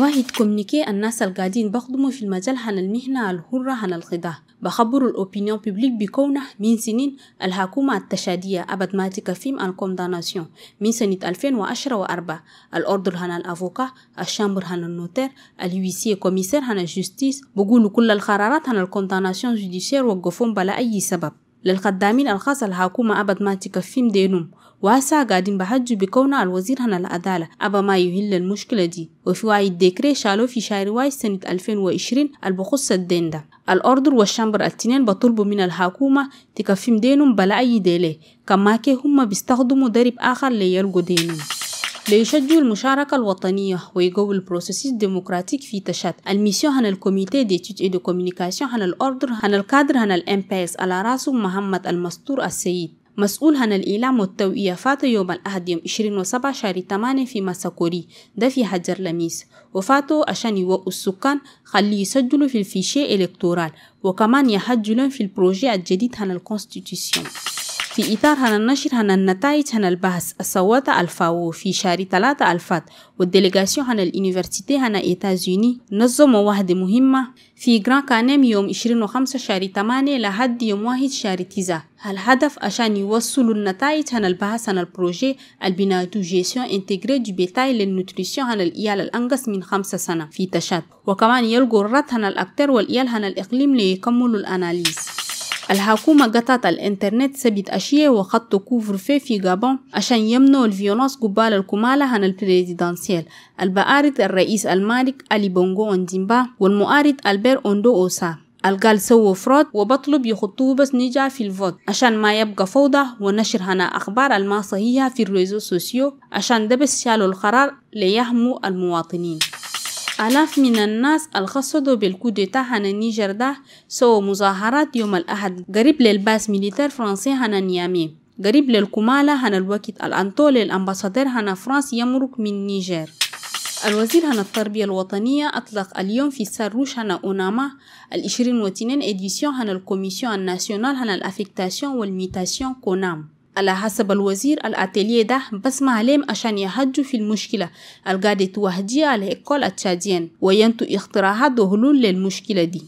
واحد كومنيكي الناس القاعدين بخدموا في المجال عن المهنة الحرة عن القضاء بخبروا الأوبينيون بيبليك بكونه من سنين الحكومة التشادية. أبد ما تكفيم الكونداناسيون من سنة 2010 و4 الأوردر هنا الأفوكا الشامبر هنا النوتير اليويسي كوميسير هنا الجستيس بقولوا كل القرارات هنا الكونداناسيون جوديسير وقفون بلا أي سبب. للخدامين الخاص الحكومة أبد ما تكفيم دينهم. وهسا قاعدين بحجوا بكون الوزير هنا العدالة. أبا ما يهل المشكلة دي. وفي واحد ديكري شالوه في شهر واي سنة 2020 البخص الدين ده. الأردر والشامبر التنين بطلبوا من الحكومة تكفيم دينهم بلا أي ديلي كما هم بيستخدموا درب آخر ليلقوا دينهم. ليشجعوا المشاركة الوطنية ويقووا البروسيس الديمقراطيك في تشات الميسيون هن الكوميتي دي تيت دو كوميونيكاسيون هن الأردر هن الكادر هن الإم على رأسه محمد المستور السيد. مسؤول عن الإعلام والتوعية فات يوم الأحد يوم 27 شهر 8 في مساكوري ده في حجر لميس. وفاتوا عشان يوقوا السكان خلي يسجلوا في الفيشي إلكتورال وكمان يحجلون في البروجي الجديد عن الكونستيتيوشن في إطار هنا النشر هنا النتائج هنا البحث. الصوات الفاو. في شهر ثلاثة ألفات. والديليغاسيون هنا الإونيفرسيتي هنا إيتازوني نظموا واحدة مهمة. في جران كانيم يوم 25 شهر 8 لحد يوم 1 شهر 9 الهدف عشان يوصلوا النتائج هنا البحث هنا البروجي. البناء دو جيسيون انتجري دو بيتاي للنوتريسيون هنا الإيال الأنقص من خمسة سنة. في تشاد وكمان يلقوا الرد هنا الأكتر والإيال هنا الإقليم ليكملوا الأناليز. الحكومة قطعت الإنترنت سبت أشياء وخط كوفر في في غابون عشان يمنعوا الفيولانس قبال الكمالة عن البريزيدانسيال. البعارض الرئيس المالك علي بونغو أنديمبا والمعارض ألبير أوندو أوسا. القال سووا فرود وبطلب يخطوه بس نجا في الفوت عشان ما يبقى فوضى ونشر هنا أخبار الما صحيحة في الريزو سوسيو عشان ده بس شالوا القرار ليهموا المواطنين. آلاف من الناس الخصدوا بالكوديتا هنا النيجر ده سووا مظاهرات يوم الأحد. قريب للباس ميليتير فرنسي هنا نيامي. قريب للكمالة هنا الوقت الأنطو للأمباسادير هنا فرنس يمرك من نيجر. الوزير هنا التربية الوطنية أطلق اليوم في ساروش هنا أوناما. العشرين واتنين إديسيون هنا الكوميسيون الناسيونال هنا الأفكتاسيون والميتاسيون كونام. على حسب الوزير الأتيلية ده بس عليهم عشان يهجوا في المشكلة. القاعدة توهجيها الإيكول التشاديين وينتو اقتراحات وحلول للمشكلة دي.